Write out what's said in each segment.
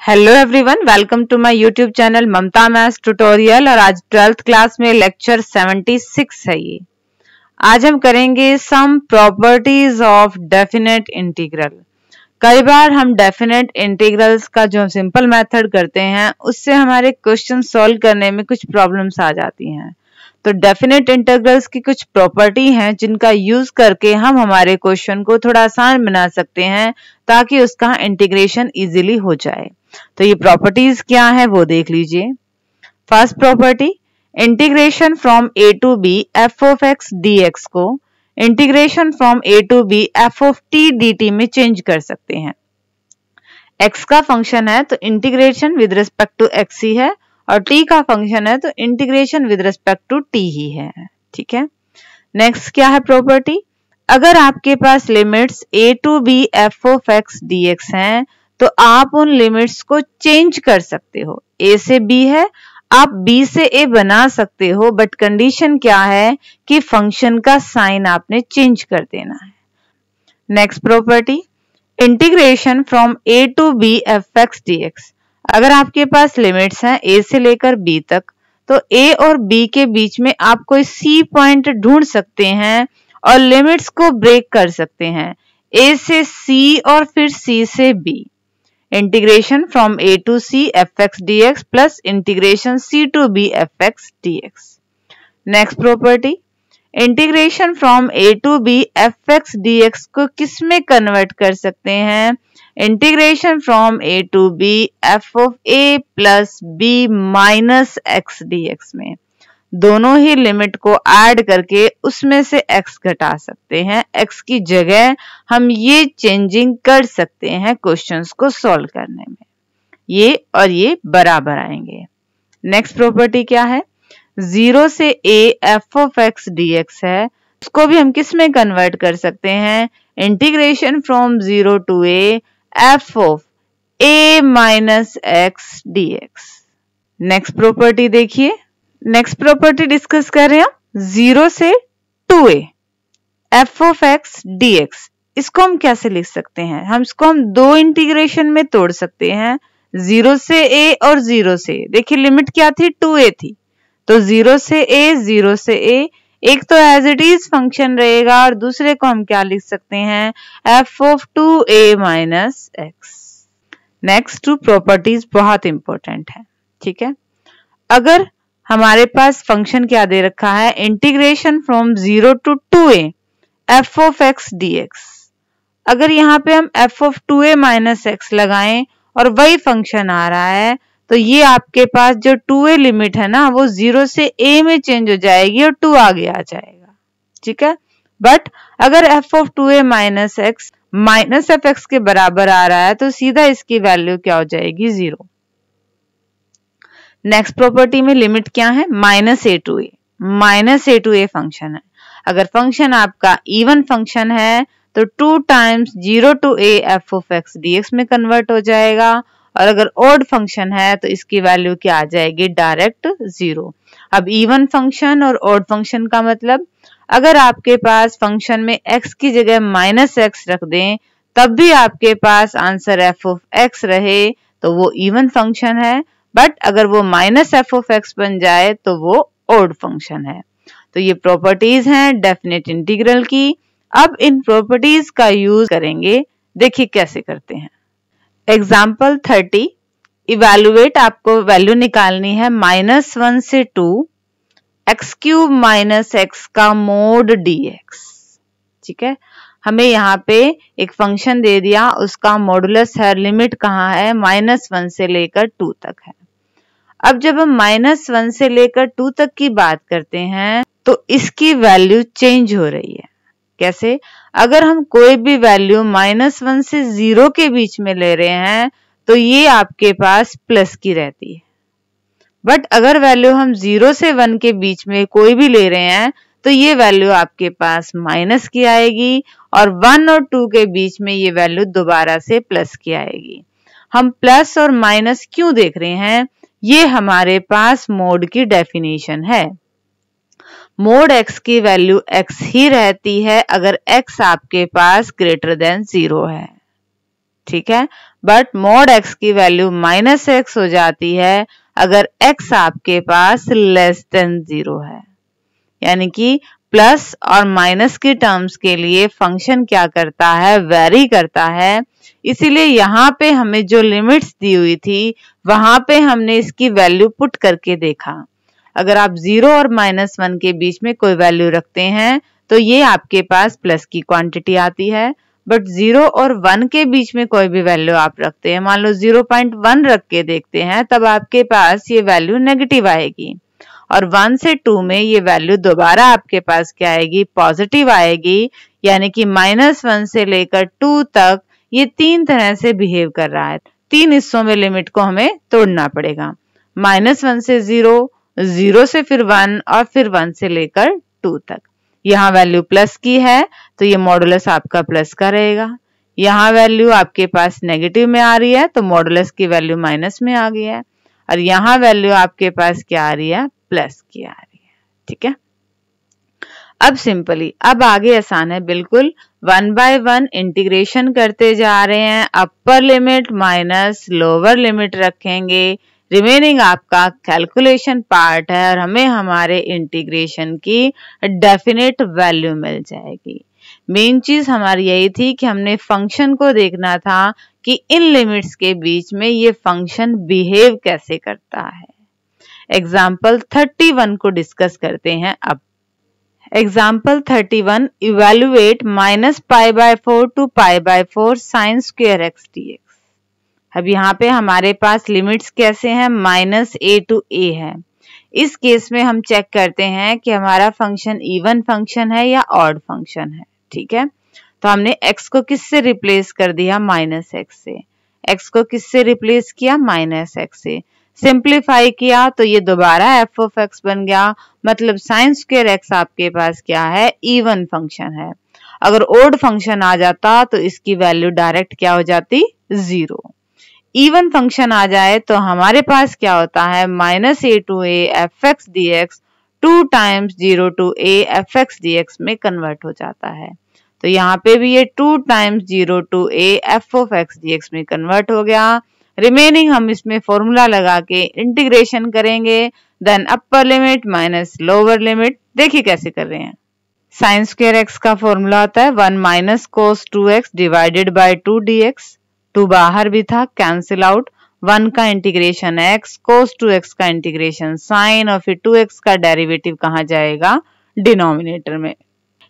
Hello everyone welcome to my YouTube channel Mamta maths tutorial और आज twelfth class में lecture 76 है ये। आज हम करेंगे some properties of definite integral कई बार हम डेफिनेट इंटीग्रल्स का जो सिंपल मेथड करते हैं, उससे हमारे क्वेश्चन सॉल्व करने में कुछ प्रॉब्लम्स आ जाती हैं। तो डेफिनेट इंटीग्रल्स की कुछ प्रॉपर्टी हैं, जिनका यूज़ करके हम हमारे क्वेश्चन को थोड़ा आसान बना सकते हैं, ताकि उसका इंटीग्रेशन इजीली हो जाए। तो ये प्रॉपर्टीज़ क्या है वो देख लीजिए। First property integration from a to b f of x d x को integration from a to b f of t d t में चेंज कर सकते हैं। एक्स का फ़ंक्शन है तो integration with respect to x ही है और टी का फ़ंक्शन है तो integration with respect to t ही है। ठीक है? नेक्स्ट क्या है प्रॉपर्टी अगर आपके पास limits a to b f of x d x हैं तो आप उन लिमिट्स को चेंज कर सकते हो। ए से बी है, आप बी से ए बना सकते हो बट कंडीशन क्या है कि फ़ंक्शन का साइन आपने चेंज कर देना है। Next property integration from a to b f x d x अगर आपके पास लिमिट्स हैं ए से लेकर बी तक तो ए और बी के बीच में आप कोई सी पॉइंट ढूंढ सकते हैं और लिमिट्स को ब्रेक कर सकते हैं। ए से सी और फिर सी से b integration from a to c fx dx plus integration c to b fx dx. Next property. Integration from a to b f x d x को किसमें कन्वर्ट कर सकते हैं? Integration from a to b f of a plus b minus x d x में। दोनों ही limit को add करके उसमें से x घटा सकते हैं। x की जगह हम ये चेंजिंग कर सकते हैं क्वेश्चंस को सॉल्व करने में। ये और ये बराबर आएँगे। नेक्स्ट प्रॉपर्टी क्या है? ज़ीरो से a f of x d x है। उसको भी हम किसमें कन्वर्ट कर सकते हैं? Integration from zero to a f of a minus x d x next property देखिए। नेक्स्ट प्रॉपर्टी डिस्कस कर रहे हैं ज़ीरो से to a f of x d x इसको हम कैसे लिख सकते हैं? हम इसको हम दो इंटीग्रेशन में तोड़ सकते हैं ज़ीरो से ए और ज़ीरो से देखिए लिमिट क्या थी? टू ए थी। तो ज़ीरो से ए ज़ीरो से ए एक तो एज इट इज़ फ़ंक्शन रहेगा, और दूसरे को हम क्या लिख सकते हैं? F of two a minus x next two properties बहुत इंपॉर्टेंट है, ठीक है? अगर हमारे पास फ़ंक्शन क्या दे रखा है? Integration from zero to two a f of x d x अगर यहाँ पे हम f of two a minus x लगाए और वही फ़ंक्शन आ रहा है तो ये आपके पास जो टू ए लिमिट है ना, वो ज़ीरो से ए में चेंज हो जाएगी और टू आगे आ जाएगा। ठीक है? बट अगर f of two a minus x minus f x के बराबर आ रहा है तो सीधा इसकी वैल्यू क्या हो जाएगी? ज़ीरो नेक्स्ट प्रॉपर्टी में लिमिट क्या है? Minus a to a minus a to a function है. अगर फ़ंक्शन आपका इवन फ़ंक्शन है तो two times zero to a f of x d x में कन्वर्ट हो जाएगा. और अगर ओड फ़ंक्शन है तो इसकी वैल्यू क्या आ जाएगी? डायरेक्ट ज़ीरो अब इवन फ़ंक्शन और ओड फ़ंक्शन का मतलब अगर आपके पास फ़ंक्शन में x की जगह माइनस एक्स रख दें, तब भी आपके पास आंसर एफ़ ऑफ़ एक्स रहे तो वो इवन फ़ंक्शन है. बट अगर वो माइनस एफ़ ऑफ़ एक्स बन जाए तो वो ओड फ़ंक्शन है। तो ये प्रॉपर्टीज़ हैं डेफिनेट इंटीग्रल की। अब इन प्रॉपर्टीज़ का यूज़ करेंगे, देखिए कैसे करते हैं। एग्ज़ाम्पल थर्टी इवेलुएट आपको वैल्यू निकालनी है माइनस वन से to x cube minus x का मोड डी एक्स ठीक है? हमें यहाँ पे एक फ़ंक्शन दे दिया, उसका मॉडुलस है लिमिट कहाँ है? माइनस वन से लेकर टू तक है। अब जब हम माइनस वन से लेकर टू तक की बात करते हैं तो इसकी वैल्यू चेंज हो रही है। कैसे? अगर हम कोई भी वैल्यू माइनस वन से ज़ीरो के बीच में ले रहे हैं तो ये आपके पास प्लस की रहती है। बट अगर वैल्यू हम ज़ीरो से वन के बीच में कोई भी ले रहे हैं तो ये वैल्यू आपके पास माइनस की आएगी और वन और टू के बीच में ये वैल्यू दोबारा से प्लस की आएगी। हम प्लस और माइनस क्यों देख रहे हैं? ये हमारे पास मोड की डेफिनेशन है। मोड x की वैल्यू एक्स ही रहती है अगर एक्स आपके पास ग्रेटर देन ज़ीरो है। ठीक है? बट मोड एक्स की वैल्यू माइनस एक्स हो जाती है अगर एक्स आपके पास लेस देन ज़ीरो है। यानी कि प्लस और माइनस के टर्म्स के लिए फ़ंक्शन क्या करता है? वेरी करता है। इसीलिए यहाँ पे हमें जो लिमिट्स दी हुई थी, वहाँ पे हमने इसकी वैल्यू पुट करके देखा। अगर आप ज़ीरो और माइनस वन के बीच में कोई वैल्यू रखते हैं तो ये आपके पास प्लस की क्वांटिटी आती है। बट ज़ीरो और वन के बीच में कोई भी वैल्यू आप रखते हैं, मान लो ज़ीरो पॉइंट वन रख के देखते हैं, तब आपके पास ये वैल्यू नेगेटिव आएगी। और वन से टू में ये वैल्यू दोबारा आपके पास क्या आएगी? पॉजिटिव आएगी, यानी कि माइनस वन से लेकर टू तक ये तीन तरह से बिहेव कर रहा है। तीन हिस्सों में लिमिट को हमें तोड़ना पड़ेगा। माइनस वन से ज़ीरो ज़ीरो से फिर वन और फिर वन से लेकर टू तक। यहाँ वैल्यू प्लस की है तो ये मॉडुलस आपका प्लस का रहेगा। यहाँ वैल्यू आपके पास नेगेटिव में आ रही है तो मॉडुलस की वैल्यू माइनस में आ गई है। और यहाँ वैल्यू आपके पास क्या आ रही है? प्लस की आ रही है, ठीक है? अब सिंपली, अब आगे आसान है, बिल्कुल वन बाय वन इंटीग्रेशन करते जा रहे हैं upper limit minus lower limit रखेंगे, रिमेनिंग आपका कैलकुलेशन पार्ट है और हमें हमारे इंटीग्रेशन की डेफिनेट वैल्यू मिल जाएगी। मेन चीज़ हमारी यही थी कि हमने फ़ंक्शन को देखना था कि इन लिमिट्स के बीच में ये फ़ंक्शन बिहेव कैसे करता है। एग्ज़ाम्पल 31 को डिस्कस करते हैं अब। Example 31 evaluate minus pi by four to pi by four sine square x d x अब यहाँ पे हमारे पास लिमिट्स कैसे हैं? माइनस ए टू ए है। इस केस में हम चेक करते हैं कि हमारा फ़ंक्शन इवन फ़ंक्शन है या ऑड फ़ंक्शन है, ठीक है? तो हमने x को किससे रिप्लेस कर दिया? माइनस एक्स से। X को किससे रिप्लेस किया? माइनस एक्स से। सिंप्लीफाई किया तो ये दोबारा एफ़ ऑफ़ एक्स बन गया। मतलब साइन स्क्र एक्स आपके पास क्या है? इवन फ़ंक्शन है। अगर ओड फ़ंक्शन आ जाता तो इसकी वैल्यू डायरेक्ट क्या हो जाती? ज़ीरो इवन फ़ंक्शन आ जाए तो हमारे पास क्या होता है? Minus a to a f x d x two times zero to a f x d x में कन्वर्ट हो जाता है। तो यहाँ पे भी ये two times zero to a f of x d x में कन्वर्ट हो गया। रिमेनिंग हम इसमें फॉर्मूला लगा के इंटीग्रेशन करेंगे then upper limit minus lower limit देखिए कैसे कर रहे हैं। साइन स्क्र एक्स का फॉर्मूला होता है one minus cos two x divided by two d x two बाहर भी था कैंसिल आउट वन का integration x cos two x का इंटीग्रेशन साइन और फिर टू एक्स का डेरिवेटिव कहा जाएगा? डिनोमिनेटर में।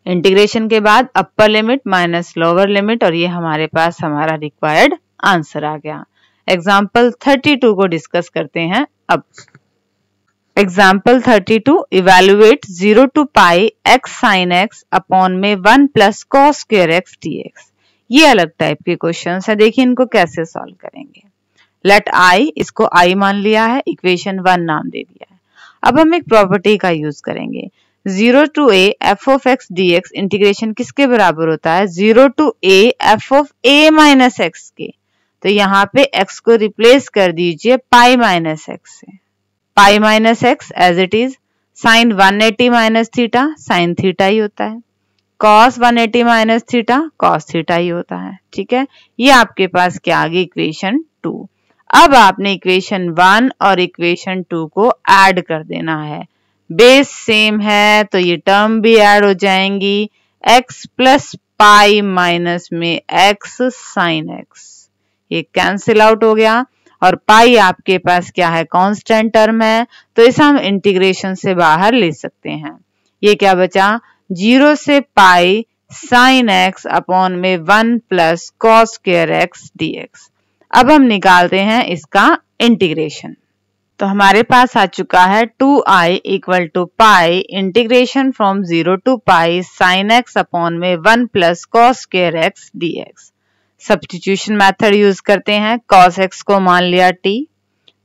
इंटीग्रेशन के बाद upper limit minus lower limit और ये हमारे पास, हमारा रिक्वायर्ड आंसर आ गया। एग्ज़ाम्पल 32 को डिस्कस करते हैं अब। Example 32 evaluate zero to pi x sine x upon में one plus cos square x d x ये अलग टाइप के क्वेश्चन है, देखिए इनको कैसे सॉल्व करेंगे। लेट आई इसको आई मान लिया है इक्वेशन वन नाम दे दिया है। अब हम एक प्रॉपर्टी का यूज़ करेंगे। Zero to a f of x d x integration किसके बराबर होता है? Zero to a f of a minus x के। तो यहाँ पे एक्स को रिप्लेस कर दीजिए पाई माइनस एक्स से। Pi minus x as it is sine one eighty minus theta sine theta ही होता है। Cos 180 minus theta cos theta ही होता है। ठीक है? ये आपके पास क्या आ गई इक्वेशन टू अब आपने इक्वेशन वन और इक्वेशन टू को ऐड कर देना है। बेस सेम है तो ये टर्म भी ऐड हो जाएँगी। x प्लस पाई माइनस में x साइन x ये कैंसिल आउट हो गया। और पाई आपके पास क्या है? कांस्टेंट टर्म है। तो इसे हम इंटीग्रेशन से बाहर ले सकते हैं। ये क्या बचा? ज़ीरो से पाई साइन एक्स अपॉन में one plus cos square x d अब हम निकालते हैं इसका इंटीग्रेशन तो हमारे पास आ चुका है two I equal to pi integration from zero to pi sine x upon में one plus cos square x d x substitution method use करते हैं। कॉस एक्स को मान लिया टी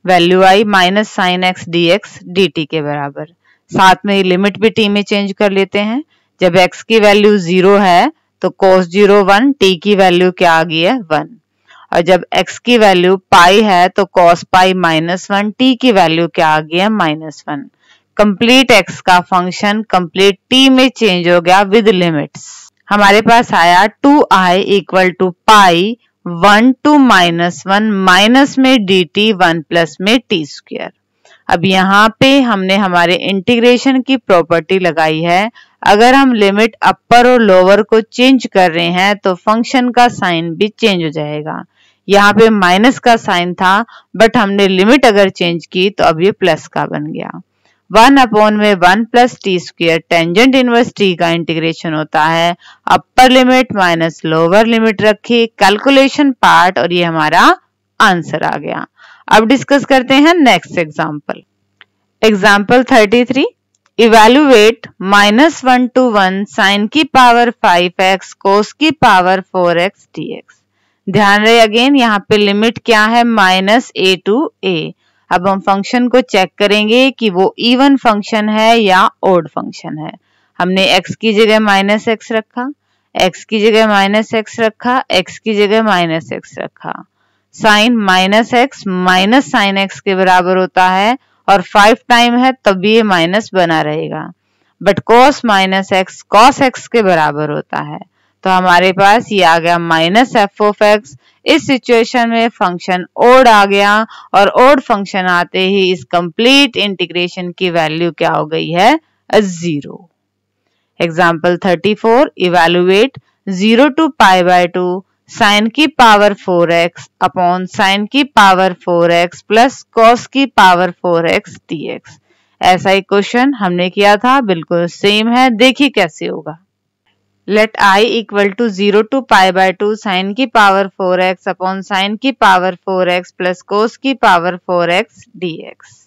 वैल्यू आई minus sine x d x d t के बराबर। साथ में लिमिट भी टी में चेंज कर लेते हैं। जब एक्स की वैल्यू ज़ीरो है तो कोस ज़ीरो वन टी की वैल्यू क्या आ गई है? वन और जब एक्स की वैल्यू पाई है तो cos pi minus one t की वैल्यू क्या आ गई है? माइनस वन कंप्लीट एक्स का फ़ंक्शन कंप्लीट टी में चेंज हो गया विद लिमिट्स हमारे पास आया two I equal to pi one to minus one minus में डी टी वन प्लस में टी स्क्वेयर। अब यहाँ पे हमने हमारे इंटीग्रेशन की प्रॉपर्टी लगाई है। अगर हम लिमिट अपर और लोअर को चेंज कर रहे हैं तो फ़ंक्शन का साइन भी चेंज हो जाएगा। यहाँ पे माइनस का साइन था, बट हमने लिमिट अगर चेंज की तो अब ये प्लस का बन गया। वन अपॉन में one plus t square tangent inverse t का इंटीग्रेशन होता है। Upper limit minus lower limit रखी कैलकुलेशन पार्ट और ये हमारा आंसर आ गया। अब डिस्कस करते हैं next example example thirty three, evaluate minus one to one sine की पावर फाइव एक्स, कोस की power four x d x. ध्यान रहे अगेन, यहाँ पे लिमिट क्या है? Minus a to a. अब हम फ़ंक्शन को चेक करेंगे कि वो इवन फ़ंक्शन है या ओड फ़ंक्शन है। हमने x की जगह माइनस एक्स रखा, x की जगह माइनस एक्स रखा, x की जगह माइनस एक्स रखा। Sine minus x minus sine x के बराबर होता है और फाइव टाइम है तब भी ये माइनस बना रहेगा। But cos minus x cos x के बराबर होता है। तो हमारे पास ये आ गया माइनस एफ़ ऑफ़ एक्स। इस सिचुएशन में फ़ंक्शन ओड आ गया और ओड फ़ंक्शन आते ही इस कंप्लीट इंटीग्रेशन की वैल्यू क्या हो गई है? Zero. Example thirty four evaluate zero to pi by two sine की power four x upon sine की power four x plus cos की power four x d x. ऐसा ही क्वेश्चन हमने किया था, बिल्कुल सेम है, देखिए कैसे होगा। Let I equal to zero to pi by two sine की power four x upon sine की power four x plus cos की power four x d x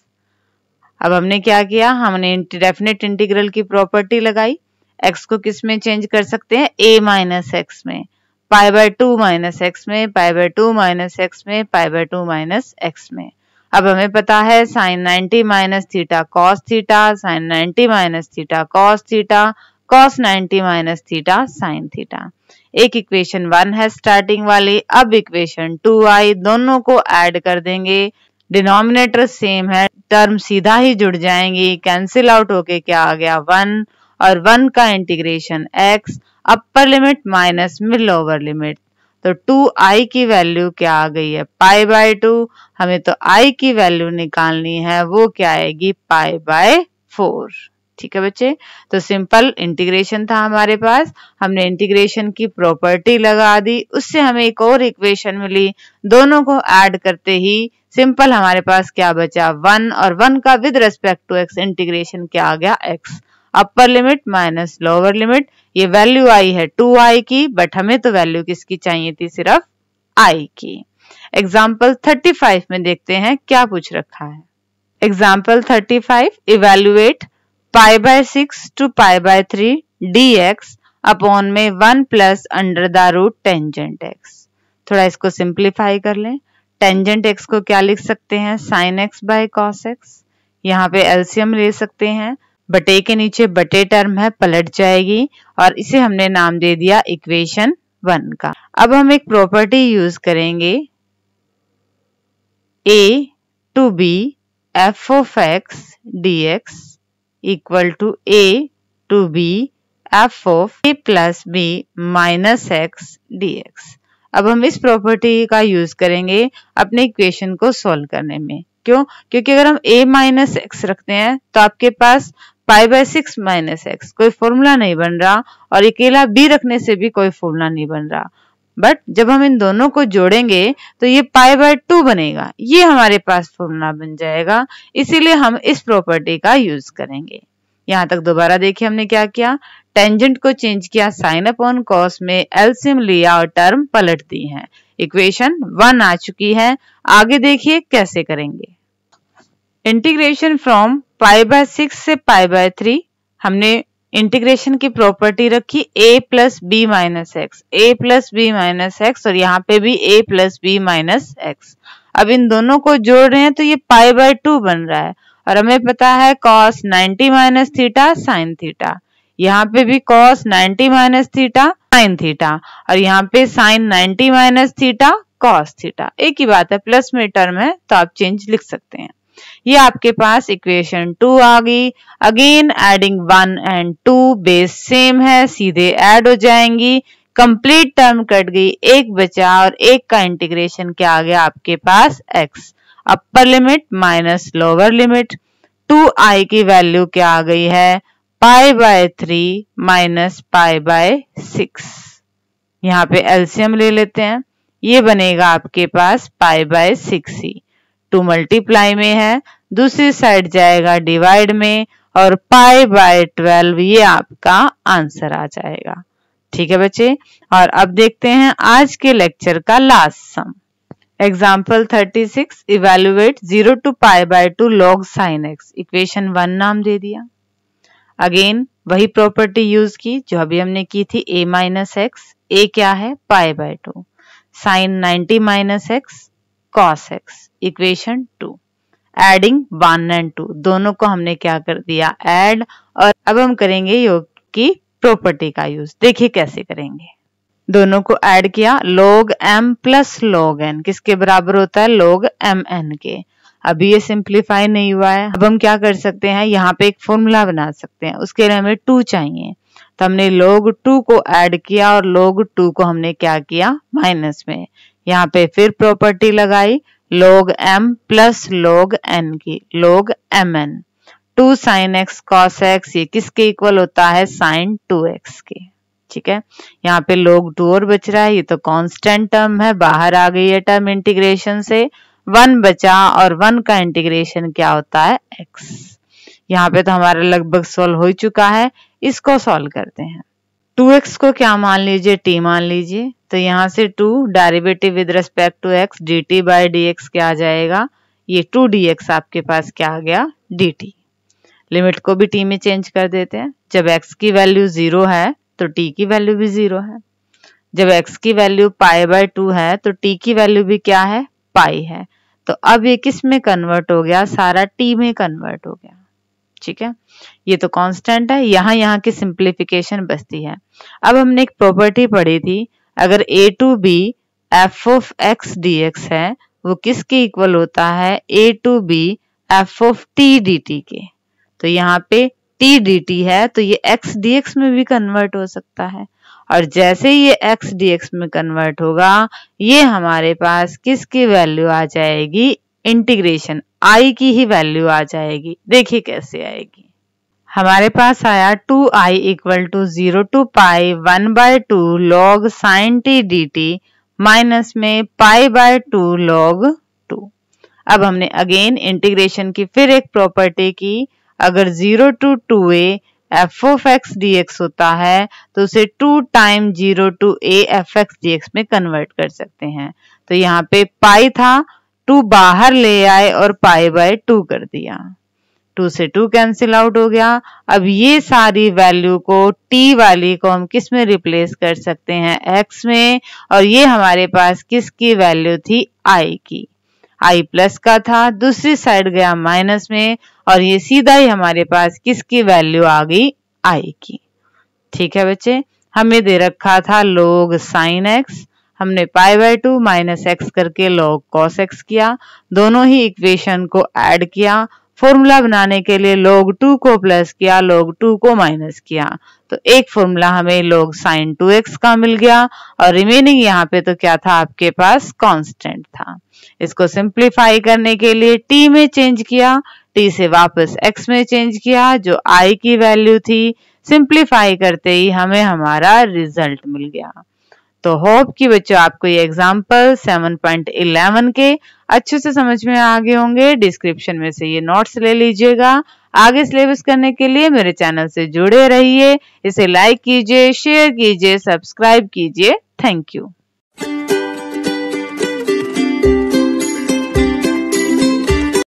अब हमने क्या किया? हमने डेफिनेट इंटीग्रल की प्रॉपर्टी लगाई। एक्स को किसमें चेंज कर सकते हैं? ए माइनस एक्स में। Pi by two minus x में pi by two minus x में pi by two minus x में। अब हमें पता है sine 90 minus theta cos theta sine 90 minus theta cos theta cos 90 minus theta sine theta एक equation one है starting वाली, अब इक्वेशन टू आई, दोनों को ऐड कर देंगे। डिनोमिनेटर सेम है टर्म सीधा ही जुड़ जाएँगी। कैंसिल आउट होके क्या आ गया? वन और वन का integration x upper limit minus में लोअर लिमिट तो टू आई की वैल्यू क्या आ गई है? पाई बाय टू हमें तो आई की वैल्यू निकालनी है, वो क्या आएगी? पाई बाय फोर ठीक है बच्चे? तो सिंपल इंटीग्रेशन था हमारे पास। हमने इंटीग्रेशन की प्रॉपर्टी लगा दी। उससे हमें एक और इक्वेशन मिली। दोनों को ऐड करते ही सिंपल हमारे पास क्या बचा? वन और वन का with respect to x integration क्या आ गया? X upper limit minus lower limit ये वैल्यू आई है टू आई की बट हमें तो वैल्यू किसकी चाहिए थी? सिर्फ़ आई की। एग्ज़ाम्पल थर्टी फाइव में देखते हैं, क्या पूछ रखा है? Example thirty five evaluate pi by six to pi by three d x upon में one plus under the root tangent x. थोड़ा इसको सिंप्लीफाई कर लें। टेंजेंट एक्स को क्या लिख सकते हैं? Sine x by cos x. यहाँ पे एल्सियम ले सकते हैं। बटे के नीचे बटे टर्म है, पलट जाएगी और इसे हमने नाम दे दिया इक्वेशन वन का। अब हम एक प्रॉपर्टी यूज़ करेंगे। A to b f of x d x equal to a to b f of a plus b minus x d x अब हम इस प्रॉपर्टी का यूज़ करेंगे अपने इक्वेशन को सॉल्व करने में। क्यों? क्योंकि अगर हम a माइनस एक्स रखते हैं तो आपके पास pi by six minus x कोई फॉर्मूला नहीं बन रहा और अकेला बी रखने से भी कोई फॉर्मूला नहीं बन रहा। बट जब हम इन दोनों को जोड़ेंगे तो ये पाई बाय टू बनेगा। ये हमारे पास फॉर्मूला बन जाएगा। इसीलिए हम इस प्रॉपर्टी का यूज़ करेंगे। यहाँ तक दोबारा देखिए हमने क्या किया? टेंजेंट को चेंज किया। साइन अपॉन कॉस में एल्सियम लिया और टर्म पलट दी है। इक्वेशन वन आ चुकी है। आगे देखिए कैसे करेंगे। Integration from pi by six से पाई बाय थ्री हमने इंटीग्रेशन की प्रॉपर्टी रखी a plus b minus x a plus b minus x और यहाँ पे भी a plus b minus x अब इन दोनों को जोड़ रहे हैं तो ये पाई बाय टू बन रहा है। और हमें पता है cos 90 minus theta sine theta यहाँ पे भी cos 90 minus theta sine theta और यहाँ पे sine 90 minus theta cos theta एक ही बात है प्लस में टर्म है तो आप चेंज लिख सकते हैं। ये आपके पास इक्वेशन टू आ गई। Again adding one and two base same है, सीधे ऐड हो जाएँगी। कंप्लीट टर्म कट गई, एक बचा और एक का इंटीग्रेशन क्या आ गया आपके पास? X upper limit minus lower limit two I की वैल्यू क्या आ गई है? Pi by three minus pi by six यहाँ पे एल्सियम ले लेते हैं। ये बनेगा आपके पास पाई बाय सिक्स ही। टू मल्टीप्लाई में है, दूसरी साइड जाएगा डिवाइड में और पाई बाय ट्वेल्व ये आपका आंसर आ जाएगा। ठीक है बच्चे? और अब देखते हैं आज के लेक्चर का last sum example 36 evaluate zero to pi by two log sine x equation one नाम दे दिया। अगेन वही प्रॉपर्टी यूज़ की जो अभी हमने की थी a माइनस एक्स ए क्या है? Pi by two sine 90 minus x cos x equation two adding one and two दोनों को हमने क्या कर दिया? एड और अब हम करेंगे योग की प्रॉपर्टी का यूज़ देखिए कैसे करेंगे। दोनों को ऐड किया, log m plus log n. किसके बराबर होता है? Log m n के। अभी ये सिंप्लीफाई नहीं हुआ है। अब हम क्या कर सकते हैं? यहाँ पे एक फॉर्मूला बना सकते हैं। उसके लिए हमें टू चाहिए। तो हमने log टू को ऐड किया और log टू को हमने क्या किया? माइनस में। यहाँ पे फिर प्रॉपर्टी लगाई, log m plus log n की, log mn two sine x cos x ये किसके इक्वल होता है? साइन टू एक्स के। ठीक है? यहाँ पे log टू और बच रहा है, ये तो कांस्टेंट टर्म है, बाहर आ गई है टर्म इंटीग्रेशन से। वन बचा और वन का इंटीग्रेशन क्या होता है? एक्स यहाँ पे तो हमारा लगभग सॉल्व हो चुका है, इसको सॉल्व करते हैं। टू एक्स को क्या मान लीजिए? टी मान लीजिए। तो यहाँ से to derivative with respect to x d t by d x क्या आ जाएगा? ये टू डी एक्स आपके पास क्या आ गया? D T. लिमिट को भी टी में चेंज कर देते हैं। जब एक्स की वैल्यू ज़ीरो है तो टी की वैल्यू भी ज़ीरो है। जब एक्स की वैल्यू पाई बाय टू है तो टी की वैल्यू भी क्या है? पाई है। तो अब ये किसमें कन्वर्ट हो गया? सारा टी में कन्वर्ट हो गया। ठीक है? ये तो कांस्टेंट है यहाँ यहाँ की सिंप्लीफिकेशन बचती है। अब हमने एक प्रॉपर्टी पढ़ी थी, अगर a to b f of x d x है, वो किसके इक्वल होता है? A to b f of t d t के। तो यहाँ पे टी डी टी है तो ये एक्स डी एक्स में भी कन्वर्ट हो सकता है। और जैसे ये एक्स डी एक्स में कन्वर्ट होगा, ये हमारे पास किसकी वैल्यू आ जाएगी? इंटीग्रेशन आई की ही वैल्यू आ जाएगी। देखिए कैसे आएगी। हमारे पास आया two I equal to zero to pi one by two log sine t d t minus में pi by two log two अब हमने अगेन इंटीग्रेशन की फिर एक प्रॉपर्टी की। अगर zero to two a f of x d x होता है तो उसे two time zero to a f x d x में कन्वर्ट कर सकते हैं। तो यहाँ पे पाई था टू बाहर ले आए और पाई बाय टू कर दिया। टू से टू कैंसिल आउट हो गया। अब ये सारी वैल्यू को टी वाली को हम किसमें रिप्लेस कर सकते हैं? एक्स में। और ये हमारे पास किसकी वैल्यू थी? आई की। आई प्लस का था। दूसरी साइड गया माइनस में। और ये सीधा ही हमारे पास किसकी वैल्यू आ गई? आई की। ठीक है बच्चे? हमें दे रखा था लोग साइन एक्स हमने pi by two minus x करके लॉग कॉस एक्स किया। दोनों ही इक्वेशन को ऐड किया। फॉर्मूला बनाने के लिए लोग टू को प्लस किया लोग टू को माइनस किया। तो एक फॉर्मूला हमें लोग साइन टू एक्स का मिल गया। और रिमेनिंग यहाँ पे तो क्या था? आपके पास कांस्टेंट था। इसको सिंप्लीफाई करने के लिए टी में चेंज किया। टी से वापस एक्स में चेंज किया, जो आई की वैल्यू थी। सिंप्लीफाई करते ही हमें हमारा रिज़ल्ट मिल गया। तो होप कि बच्चों आपको ये एग्ज़ाम्पल 7.11 के अच्छे से समझ में आ गए होंगे। डिस्क्रिप्शन में से ये नोट्स ले लीजिएगा। आगे सिलेबस करने के लिए मेरे चैनल से जुड़े रहिए। इसे लाइक कीजिए शेयर कीजिए सब्सक्राइब कीजिए। Thank you